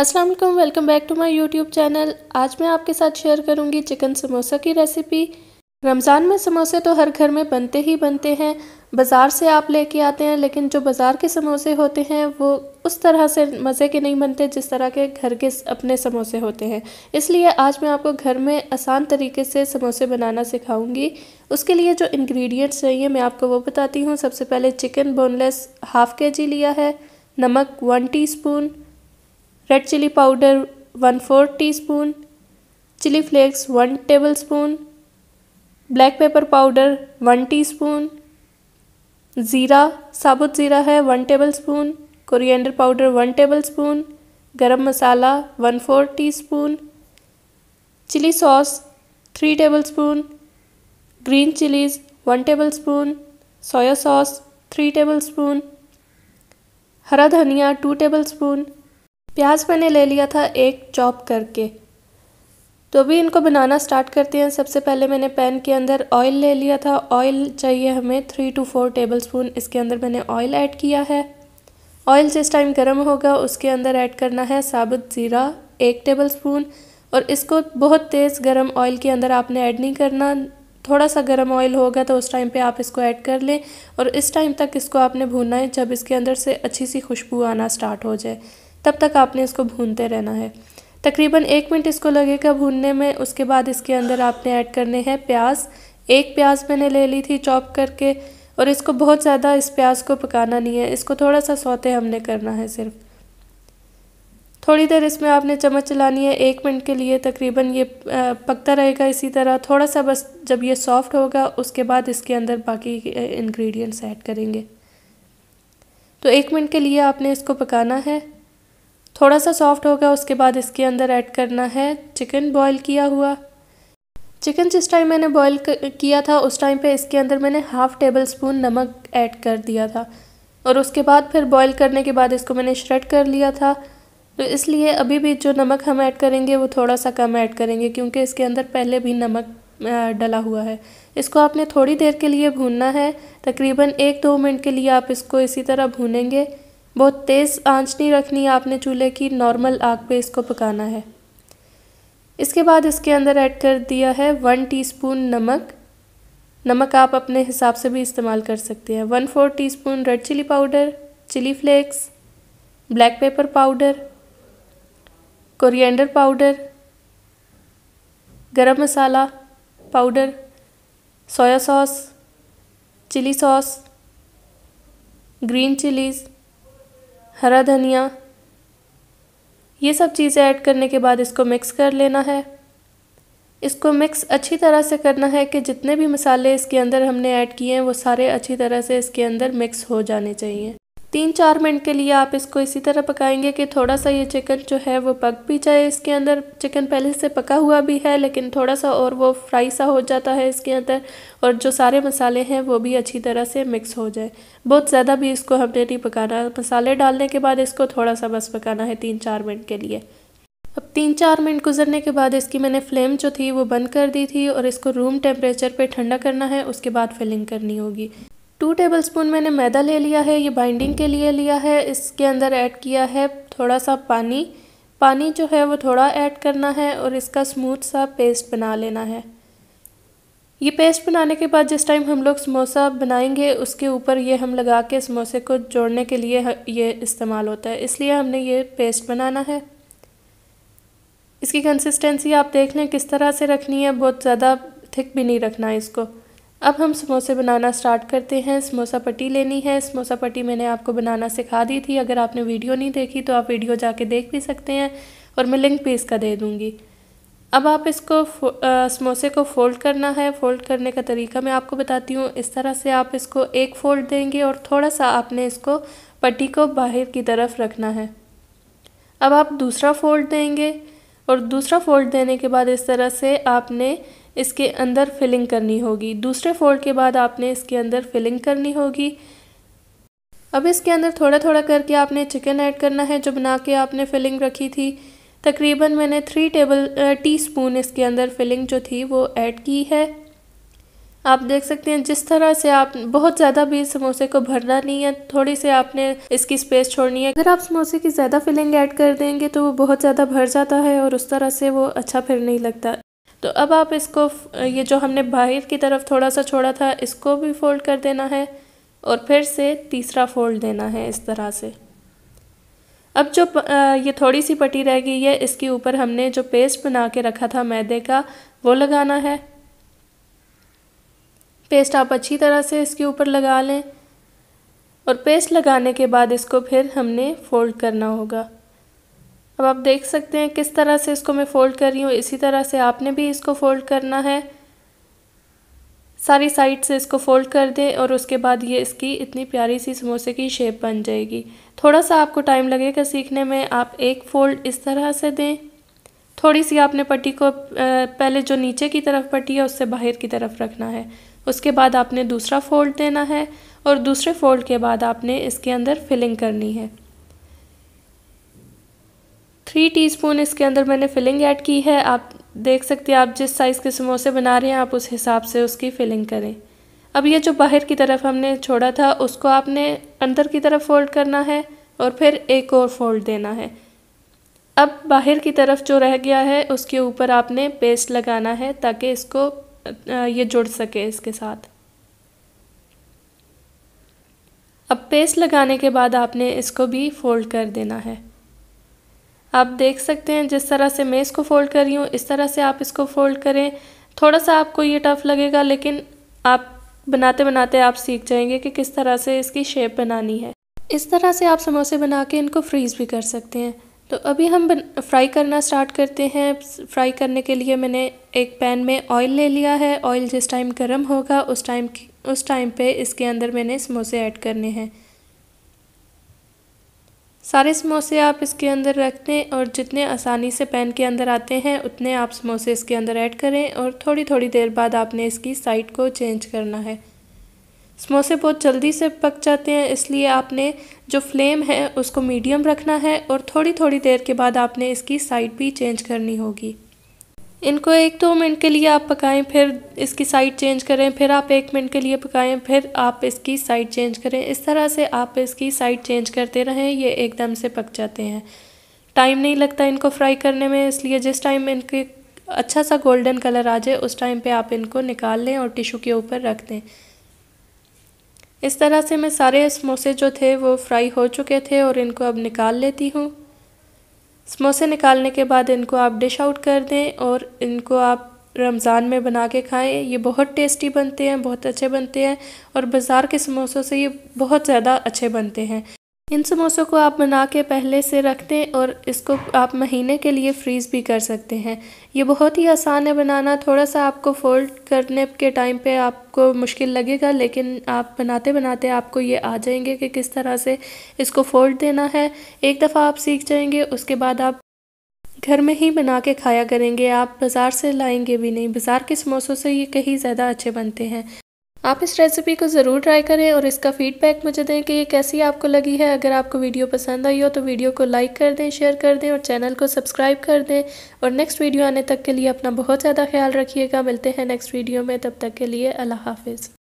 अस्सलाम वालेकुम welcome back to my YouTube channel आज मैं आपके साथ शेयर करूँगी चिकन समोसा की रेसिपी रमज़ान में समोसे तो हर घर में बनते ही बनते हैं। बाज़ार से आप लेके आते हैं, लेकिन जो बाज़ार के समोसे होते हैं, वो उस तरह से मज़े के नहीं बनते जिस तरह के घर के अपने समोसे होते हैं। इसलिए आज मैं आपको घर में आसान तरीके से समोसे बनाना सिखाऊँगी। उसके लिए जो इन्ग्रीडियंट्स चाहिए, मैं आपको वो बताती हूँ। सबसे पहले चिकन बोनलेस हाफ़ के जी लिया है। नमक one teaspoon red chilli powder one fourth teaspoon chilli flakes one tablespoon black pepper powder one teaspoon ज़ीरा साबुत ज़ीरा है one tablespoon coriander powder one tablespoon garam masala one four teaspoon chilli sauce three tablespoon green chillies one tablespoon soya sauce three tablespoon हरा धनिया to table spoon प्याज मैंने ले लिया था एक चॉप करके। तो अभी इनको बनाना स्टार्ट करते हैं। सबसे पहले मैंने पैन के अंदर ऑयल ले लिया था। ऑयल चाहिए हमें three two four table spoon इसके अंदर मैंने ऑयल ऐड किया है। ऑयल जिस टाइम गर्म होगा, उसके अंदर ऐड करना है साबुत ज़ीरा एक टेबल स्पून और इसको बहुत तेज़ गर्म ऑयल के अंदर आपने ऐड नहीं करना। थोड़ा सा गर्म ऑयल होगा तो उस टाइम पे आप इसको ऐड कर लें। और इस टाइम तक इसको आपने भूनना है जब इसके अंदर से अच्छी सी खुशबू आना स्टार्ट हो जाए। तब तक आपने इसको भूनते रहना है। तकरीबन एक मिनट इसको लगेगा भूनने में, उसके बाद इसके अंदर आपने ऐड करने हैं प्याज। एक प्याज मैंने ले ली थी चॉप करके, और इसको बहुत ज़्यादा इस प्याज को पकाना नहीं है, इसको थोड़ा सा सौते हमने करना है सिर्फ़। थोड़ी देर इसमें आपने चम्मच चलानी है, एक मिनट के लिए तकरीबन ये पकता रहेगा इसी तरह। थोड़ा सा बस जब ये सॉफ्ट होगा, उसके बाद इसके अंदर बाकी इंग्रेडिएंट्स ऐड करेंगे। तो एक मिनट के लिए आपने इसको पकाना है। थोड़ा सा सॉफ्ट होगा उसके बाद इसके अंदर ऐड करना है चिकन बॉईल किया हुआ। चिकन जिस टाइम मैंने बॉईल किया था, उस टाइम पे इसके अंदर मैंने हाफ़ टेबल स्पून नमक ऐड कर दिया था। और उसके बाद फिर बॉईल करने के बाद इसको मैंने श्रेड कर लिया था। तो इसलिए अभी भी जो नमक हम ऐड करेंगे, वो थोड़ा सा कम ऐड करेंगे, क्योंकि इसके अंदर पहले भी नमक डला हुआ है। इसको आपने थोड़ी देर के लिए भूनना है। तकरीबन एक दो मिनट के लिए आप इसको इसी तरह भूनेंगे। बहुत तेज़ आँच नहीं रखनी है आपने चूल्हे की नॉर्मल आग पे इसको पकाना है। इसके बाद इसके अंदर ऐड कर दिया है वन टीस्पून नमक। नमक आप अपने हिसाब से भी इस्तेमाल कर सकते हैं। One four teaspoon red chilli powder chilli flakes black pepper powder coriander powder garam masala powder soya sauce chilli sauce green chillies हरा धनिया। ये सब चीज़ें ऐड करने के बाद इसको मिक्स कर लेना है। इसको मिक्स अच्छी तरह से करना है कि जितने भी मसाले इसके अंदर हमने ऐड किए हैं, वो सारे अच्छी तरह से इसके अंदर मिक्स हो जाने चाहिए। तीन चार मिनट के लिए आप इसको इसी तरह पकाएँगे कि थोड़ा सा ये चिकन जो है वो पक भी जाए इसके अंदर। चिकन पहले से पका हुआ भी है, लेकिन थोड़ा सा और वो फ्राई सा हो जाता है इसके अंदर और जो सारे मसाले हैं वो भी अच्छी तरह से मिक्स हो जाए। बहुत ज़्यादा भी इसको हमने नहीं पकाना। मसाले डालने के बाद इसको थोड़ा सा बस पकाना है तीन चार मिनट के लिए। अब तीन चार मिनट गुजरने के बाद इसकी मैंने फ्लेम जो थी वो बंद कर दी थी और इसको रूम टेम्परेचर पे ठंडा करना है, उसके बाद फिलिंग करनी होगी। टू टेबल स्पून मैंने मैदा ले लिया है, ये बाइंडिंग के लिए लिया है, इसके अंदर ऐड किया है थोड़ा सा पानी। पानी जो है वो थोड़ा ऐड करना है और इसका स्मूथ सा पेस्ट बना लेना है। ये पेस्ट बनाने के बाद जिस टाइम हम लोग समोसा बनाएँगे, उसके ऊपर ये हम लगा के समोसे को जोड़ने के लिए ये इस्तेमाल होता है। इसलिए हमने ये पेस्ट बनाना है। इसकी कंसिस्टेंसी आप देख लें, किस तरह से रखनी है, बहुत ज़्यादा थिक भी नहीं रखना है इसको। अब हम समोसे बनाना स्टार्ट करते हैं। समोसा पट्टी लेनी है। समोसा पट्टी मैंने आपको बनाना सिखा दी थी। अगर आपने वीडियो नहीं देखी तो आप वीडियो जाके देख भी सकते हैं और मैं लिंक भी इसका दे दूँगी। अब आप इसको समोसे को फ़ोल्ड करना है। फ़ोल्ड करने का तरीका मैं आपको बताती हूँ। इस तरह से आप इसको एक फ़ोल्ड देंगे और थोड़ा सा आपने इसको पट्टी को बाहर की तरफ़ रखना है। अब आप दूसरा फ़ोल्ड देंगे और दूसरा फ़ोल्ड देने के बाद इस तरह से आपने इसके अंदर फिलिंग करनी होगी। दूसरे फोल्ड के बाद आपने इसके अंदर फिलिंग करनी होगी। अब इसके अंदर थोड़ा थोड़ा करके आपने चिकन ऐड करना है, जो बना के आपने फिलिंग रखी थी। तकरीबन मैंने थ्री टेबल टी स्पून इसके अंदर फिलिंग जो थी, वो ऐड की है। आप देख सकते हैं, जिस तरह से आप, बहुत ज़्यादा भी समोसे को भरना नहीं है, थोड़ी से आपने इसकी स्पेस छोड़नी है। अगर आप समोसे की ज़्यादा फिलिंग ऐड कर देंगे तो वो बहुत ज़्यादा भर जाता है और उस तरह से वो अच्छा फिर नहीं लगता। तो अब आप इसको ये जो हमने बाहर की तरफ़ थोड़ा सा छोड़ा था, इसको भी फोल्ड कर देना है और फिर से तीसरा फोल्ड देना है इस तरह से। अब जो ये थोड़ी सी पट्टी रह गई है, इसके ऊपर हमने जो पेस्ट बना के रखा था मैदे का, वो लगाना है। पेस्ट आप अच्छी तरह से इसके ऊपर लगा लें और पेस्ट लगाने के बाद इसको फिर हमने फ़ोल्ड करना होगा। अब आप देख सकते हैं किस तरह से इसको मैं फ़ोल्ड कर रही हूँ। इसी तरह से आपने भी इसको फ़ोल्ड करना है। सारी साइड से इसको फ़ोल्ड कर दें और उसके बाद ये इसकी इतनी प्यारी सी समोसे की शेप बन जाएगी। थोड़ा सा आपको टाइम लगेगा सीखने में। आप एक फ़ोल्ड इस तरह से दें। थोड़ी सी आपने पट्टी को पहले जो नीचे की तरफ़ पट्टी है उससे बाहर की तरफ़ रखना है। उसके बाद आपने दूसरा फोल्ड देना है और दूसरे फोल्ड के बाद आपने इसके अंदर फिलिंग करनी है। थ्री टीस्पून इसके अंदर मैंने फिलिंग ऐड की है। आप देख सकते हैं, आप जिस साइज़ के समोसे बना रहे हैं, आप उस हिसाब से उसकी फिलिंग करें। अब ये जो बाहर की तरफ़ हमने छोड़ा था, उसको आपने अंदर की तरफ़ फोल्ड करना है और फिर एक और फोल्ड देना है। अब बाहर की तरफ़ जो रह गया है, उसके ऊपर आपने पेस्ट लगाना है ताकि इसको ये जुड़ सके इसके साथ। अब पेस्ट लगाने के बाद आपने इसको भी फोल्ड कर देना है। आप देख सकते हैं जिस तरह से मैं इसको फोल्ड कर रही हूँ, इस तरह से आप इसको फोल्ड करें। थोड़ा सा आपको ये टफ़ लगेगा, लेकिन आप बनाते बनाते आप सीख जाएँगे कि किस तरह से इसकी शेप बनानी है। इस तरह से आप समोसे बना के इनको फ्रीज़ भी कर सकते हैं। तो अभी हम फ्राई करना स्टार्ट करते हैं। फ्राई करने के लिए मैंने एक पैन में ऑयल ले लिया है। ऑयल जिस टाइम गर्म होगा, उस टाइम उस टाइम पे इसके अंदर मैंने समोसे ऐड करने हैं। सारे समोसे आप इसके अंदर रख दें और जितने आसानी से पैन के अंदर आते हैं, उतने आप समोसे इसके अंदर ऐड करें और थोड़ी थोड़ी देर बाद आपने इसकी साइड को चेंज करना है। समोसे बहुत जल्दी से पक जाते हैं, इसलिए आपने जो फ्लेम है, उसको मीडियम रखना है और थोड़ी थोड़ी देर के बाद आपने इसकी साइड भी चेंज करनी होगी। इनको एक दो मिनट के लिए आप पकाएँ, फिर इसकी साइड चेंज करें, फिर आप एक मिनट के लिए पकाएँ, फिर आप इसकी साइड चेंज करें। इस तरह से आप इसकी साइड चेंज करते रहें, ये एकदम से पक जाते हैं। टाइम नहीं लगता इनको फ्राई करने में, इसलिए जिस टाइम इनके अच्छा सा गोल्डन कलर आ जाए, उस टाइम पे आप इनको निकाल लें और टिशू के ऊपर रख दें। इस तरह से मैं सारे समोसे जो थे, वो फ्राई हो चुके थे और इनको अब निकाल लेती हूँ। समोसे निकालने के बाद इनको आप डिश आउट कर दें और इनको आप रमज़ान में बना के खाएँ। ये बहुत टेस्टी बनते हैं, बहुत अच्छे बनते हैं और बाज़ार के समोसों से ये बहुत ज़्यादा अच्छे बनते हैं। इन समोसों को आप बना के पहले से रख दें और इसको आप महीने के लिए फ्रीज़ भी कर सकते हैं। ये बहुत ही आसान है बनाना। थोड़ा सा आपको फोल्ड करने के टाइम पे आपको मुश्किल लगेगा, लेकिन आप बनाते बनाते आपको ये आ जाएँगे कि किस तरह से इसको फोल्ड देना है। एक दफ़ा आप सीख जाएँगे, उसके बाद आप घर में ही बना के खाया करेंगे। आप बाज़ार से लाएँगे भी नहीं। बाज़ार के समोसों से ये कहीं ज़्यादा अच्छे बनते हैं। आप इस रेसिपी को ज़रूर ट्राई करें और इसका फीडबैक मुझे दें कि ये कैसी आपको लगी है। अगर आपको वीडियो पसंद आई हो तो वीडियो को लाइक कर दें शेयर कर दें और चैनल को सब्सक्राइब कर दें। और नेक्स्ट वीडियो आने तक के लिए अपना बहुत ज़्यादा ख्याल रखिएगा। मिलते हैं नेक्स्ट वीडियो में। तब तक के लिए अल्लाह हाफिज़।